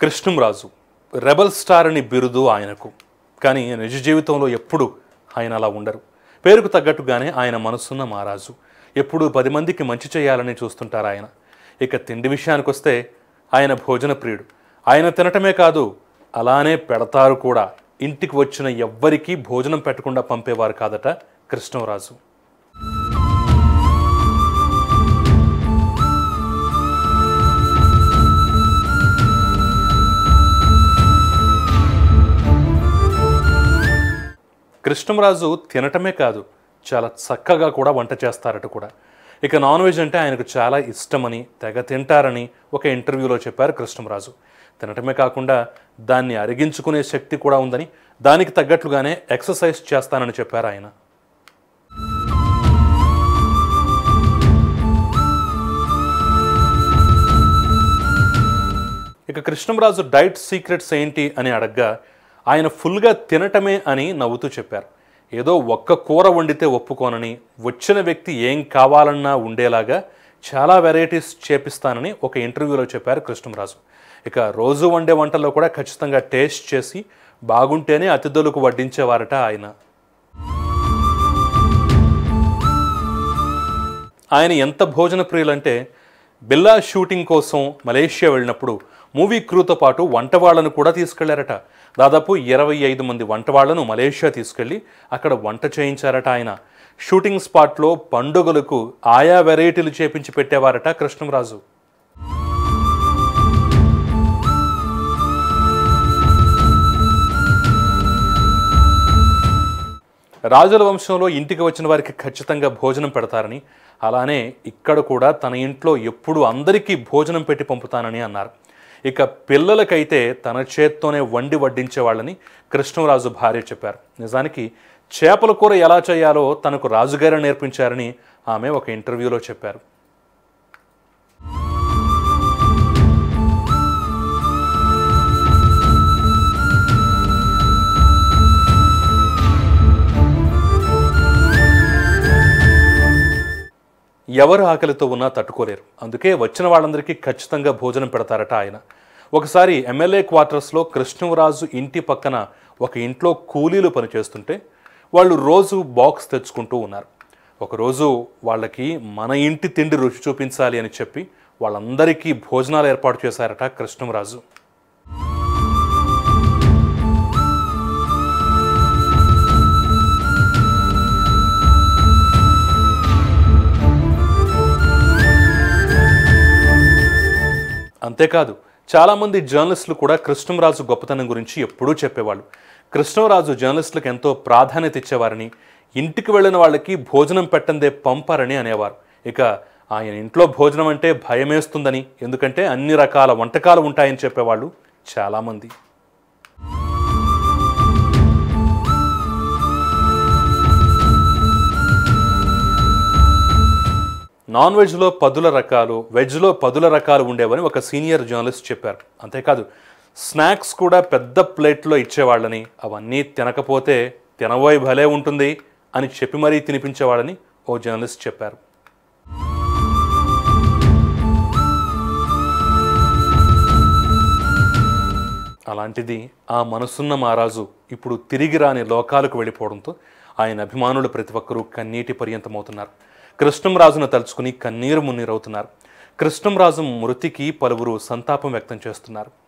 Krishnamraju rebel star అని బిరుదు ఆయనకు. కానీ నిజ జీవితంలో ఎప్పుడు ఆయన అలా ఉండరు. పేరుకు తగ్గట్టుగానే ఆయన మనసున్న మహారాజు. ఎప్పుడూ పది మందికి మంచి చేయాలని చూస్తుంటారు ఆయన. ఇక తిండి విషయానికి వస్తే ఆయన భోజన ప్రియుడు. ఆయన తినటమే కాదు అలానే పెడతారు కూడా. ఇంటికి వచ్చిన ఎవ్వరికీ భోజనం పెట్టకుండా పంపేవారు కాదట కృష్ణరాజు. కృష్ణరాజు తినటమే కాదు చాలా చక్కగా కూడా వంట చేస్తారట కూడా. ఇక నాన్ వెజ్ అంటే ఆయనకు చాలా ఇష్టమని తెగ తింటారని ఒక ఇంటర్వ్యూలో చెప్పారు కృష్ణరాజు. తినటమే కాకుండా దాన్ని అరిగించుకునే శక్తి కూడా ఉందని దానికి తగ్గట్లుగానే ఎక్సర్సైజ్ చేస్తానని చెప్పారు ఆయన. ఇక కృష్ణరాజు డైట్ సీక్రెట్స్ ఏంటి అని అడగ్గా ఆయన ఫుల్గా తినటమే అని నవ్వుతూ చెప్పారు. ఏదో ఒక్క కూర వండితే ఒప్పుకోనని వచ్చిన వ్యక్తి ఏం కావాలన్నా ఉండేలాగా చాలా వెరైటీస్ చేపిస్తానని ఒక ఇంటర్వ్యూలో చెప్పారు కృష్ణరాజు. ఇక రోజు వండే వంటల్లో కూడా ఖచ్చితంగా టేస్ట్ చేసి బాగుంటేనే అతిథులకు వడ్డించేవారట ఆయన. ఆయన ఎంత భోజన ప్రియులంటే బిల్లా షూటింగ్ కోసం మలేషియా వెళ్ళినప్పుడు మూవీ క్రూతో పాటు వంటవాళ్ళను కూడా తీసుకెళ్ళారట. దాదాపు ఇరవై ఐదు మంది వంటవాళ్ళను మలేషియా తీసుకెళ్ళి అక్కడ వంట చేయించారట ఆయన. షూటింగ్ స్పాట్లో పండుగలకు ఆయా వెరైటీలు చేపించి పెట్టేవారట కృష్ణంరాజు. రాజుల వంశంలో ఇంటికి వచ్చిన వారికి ఖచ్చితంగా భోజనం పెడతారని అలానే ఇక్కడ కూడా తన ఇంట్లో ఎప్పుడు అందరికీ భోజనం పెట్టి పంపుతానని అన్నారు. ఇక పిల్లలకైతే తన చేత్తోనే వండి వడ్డించేవాళ్ళని కృష్ణరాజు భార్య చెప్పారు. నిజానికి చేపల కూర ఎలా చేయాలో తనకు రాజుగారే నేర్పించారని ఆమె ఒక ఇంటర్వ్యూలో చెప్పారు. ఎవరు ఆకలితో ఉన్నా తట్టుకోలేరు. అందుకే వచ్చిన వాళ్ళందరికీ ఖచ్చితంగా భోజనం పెడతారట ఆయన. ఒకసారి ఎమ్మెల్యే క్వార్టర్స్లో కృష్ణరాజు ఇంటి పక్కన ఒక ఇంట్లో కూలీలు పనిచేస్తుంటే వాళ్ళు రోజు బాక్స్ తెచ్చుకుంటూ ఉన్నారు. ఒకరోజు వాళ్ళకి మన ఇంటి తిండి రుచి చూపించాలి అని చెప్పి వాళ్ళందరికీ భోజనాలు ఏర్పాటు చేశారట కృష్ణరాజు. అంతేకాదు చాలామంది జర్నలిస్టులు కూడా కృష్ణంరాజు గొప్పతనం గురించి ఎప్పుడూ చెప్పేవాళ్ళు. కృష్ణంరాజు జర్నలిస్టులకు ఎంతో ప్రాధాన్యత ఇచ్చేవారని ఇంటికి వెళ్ళిన వాళ్ళకి భోజనం పెట్టందే పంపారని అనేవారు. ఇక ఆయన ఇంట్లో భోజనం అంటే భయమేస్తుందని ఎందుకంటే అన్ని రకాల వంటకాలు ఉంటాయని చెప్పేవాళ్ళు చాలామంది. నాన్ వెజ్లో పదుల రకాలు వెజ్లో పదుల రకాలు ఉండేవని ఒక సీనియర్ జర్నలిస్ట్ చెప్పారు. అంతేకాదు స్నాక్స్ కూడా పెద్ద ప్లేట్లో ఇచ్చేవాళ్ళని అవన్నీ తినకపోతే తినబోయి భలే ఉంటుంది అని చెప్పి మరీ తినిపించేవాళ్ళని ఓ జర్నలిస్ట్ చెప్పారు. అలాంటిది ఆ మనసున్న మహారాజు ఇప్పుడు తిరిగి రాని లోకాలకు వెళ్ళిపోవడంతో ఆయన అభిమానులు ప్రతి ఒక్కరూ కన్నీటి పర్యంతమవుతున్నారు. కృష్ణంరాజును తలుచుకుని కన్నీరు మున్నీరవుతున్నారు. కృష్ణంరాజు మృతికి పలువురు సంతాపం వ్యక్తం చేస్తున్నారు.